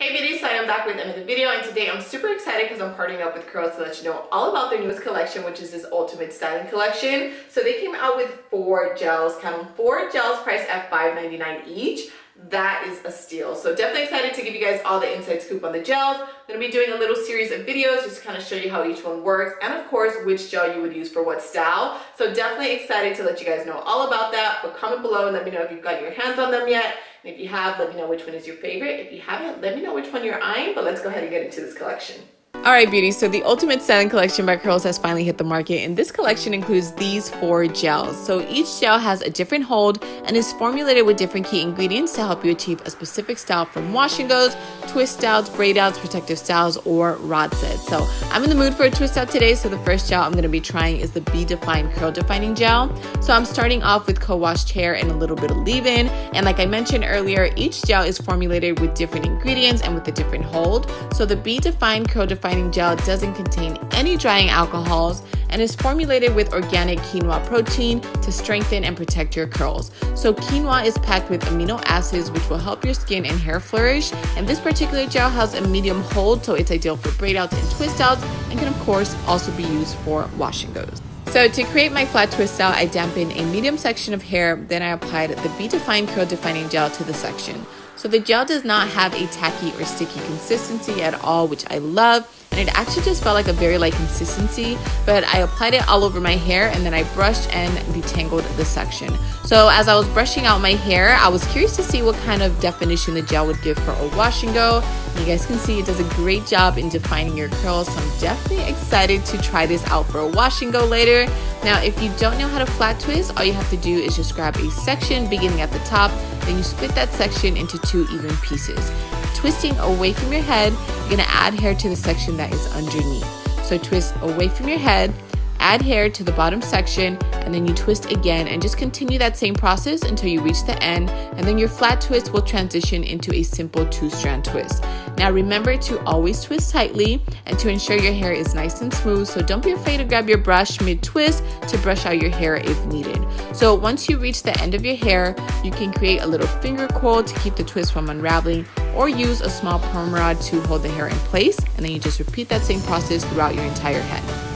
Hey beauties, so I am back with another video and today I'm super excited because I'm partnering up with Curls to let you know all about their newest collection which is this Ultimate Styling Collection. So they came out with four gels, count them, four gels priced at $5.99 each that is a steal. So definitely excited to give you guys all the inside scoop on the gels. I'm gonna be doing a little series of videos just to kind of show you how each one works and of course which gel you would use for what style. So definitely excited to let you guys know all about that. But comment below and let me know if you've got your hands on them yet. And if you have, let me know which one is your favorite. If you haven't, let me know which one you're eyeing. But let's go ahead and get into this collection. Alright beauty, so the Ultimate Styling Collection by Curls has finally hit the market and this collection includes these four gels. So each gel has a different hold and is formulated with different key ingredients to help you achieve a specific style from wash and goes, twist outs, braid outs, protective styles, or rod sets. So I'm in the mood for a twist out today, so the first gel I'm going to be trying is the Be Defined Curl Defining Gel. So I'm starting off with co-washed hair and a little bit of leave-in and like I mentioned earlier, each gel is formulated with different ingredients and with a different hold. So the Be Defined Curl Defining gel doesn't contain any drying alcohols and is formulated with organic quinoa protein to strengthen and protect your curls. So quinoa is packed with amino acids which will help your skin and hair flourish and this particular gel has a medium hold so it's ideal for braid outs and twist outs and can of course also be used for wash and goes. So to create my flat twist out, I dampened a medium section of hair, then I applied the Be Defined Curl Defining Gel to the section. So the gel does not have a tacky or sticky consistency at all, which I love and it actually just felt like a very light consistency but I applied it all over my hair and then I brushed and detangled the section. So as I was brushing out my hair I was curious to see what kind of definition the gel would give for a wash and go. You guys can see it does a great job in defining your curls so I'm definitely excited to try this out for a wash and go later. Now if you don't know how to flat twist all you have to do is just grab a section beginning at the top then you split that section into two even pieces. Twisting away from your head, you're gonna add hair to the section that underneath. So twist away from your head, add hair to the bottom section, and then you twist again and just continue that same process until you reach the end, and then your flat twist will transition into a simple two strand twist. Now remember to always twist tightly and to ensure your hair is nice and smooth, so don't be afraid to grab your brush mid twist to brush out your hair if needed. So once you reach the end of your hair, you can create a little finger coil to keep the twist from unraveling or use a small perm rod to hold the hair in place and then you just repeat that same process throughout your entire head.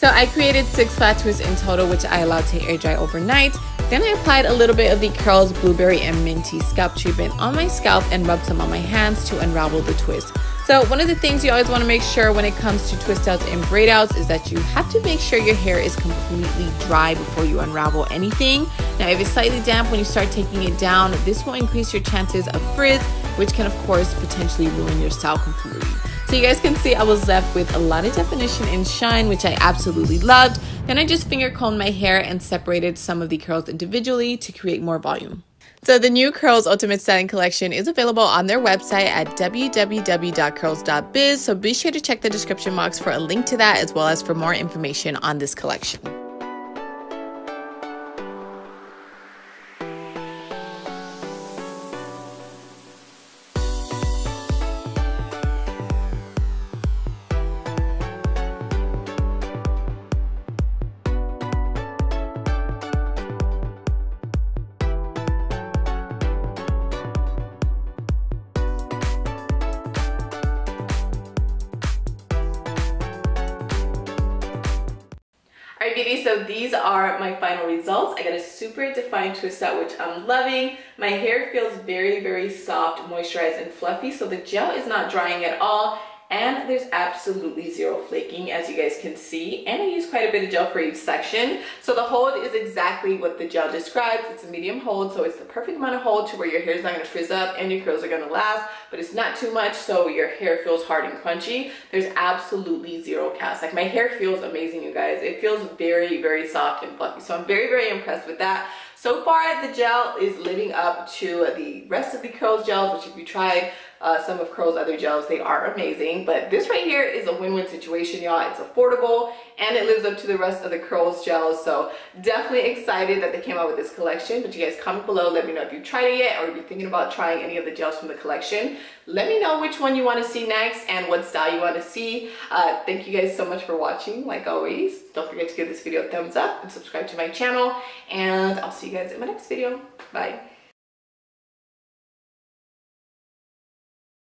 So I created six flat twists in total, which I allowed to air dry overnight. Then I applied a little bit of the Curls Blueberry and Mint Tea Scalp Treatment on my scalp and rubbed some on my hands to unravel the twist. So one of the things you always want to make sure when it comes to twist outs and braid outs is that you have to make sure your hair is completely dry before you unravel anything. Now if it's slightly damp when you start taking it down, this will increase your chances of frizz, which can of course potentially ruin your style completely. So you guys can see I was left with a lot of definition and shine, which I absolutely loved. Then I just finger combed my hair and separated some of the curls individually to create more volume. So the new Curls Ultimate Styling Collection is available on their website at www.curls.biz. So be sure to check the description box for a link to that as well as for more information on this collection. Beauty, so these are my final results. I got a super defined twist out, which I'm loving. My hair feels very, very soft, moisturized, and fluffy, so the gel is not drying at all and there's absolutely zero flaking as you guys can see. And I use quite a bit of gel for each section. So the hold is exactly what the gel describes. It's a medium hold so it's the perfect amount of hold to where your hair is not going to frizz up and your curls are going to last but it's not too much so your hair feels hard and crunchy. There's absolutely zero cast. Like my hair feels amazing you guys. It feels very very soft and fluffy. So I'm very very impressed with that so far the gel is living up to the rest of the curls gels which if you tried uh, some of Curl's other gels. They are amazing, but this right here is a win-win situation, y'all. It's affordable and it lives up to the rest of the Curls gels. So definitely excited that they came out with this collection. But you guys comment below, let me know if you've tried it yet or if you're thinking about trying any of the gels from the collection. Let me know which one you want to see next and what style you want to see. Uh, thank you guys so much for watching, like always. Don't forget to give this video a thumbs up and subscribe to my channel. And I'll see you guys in my next video. Bye.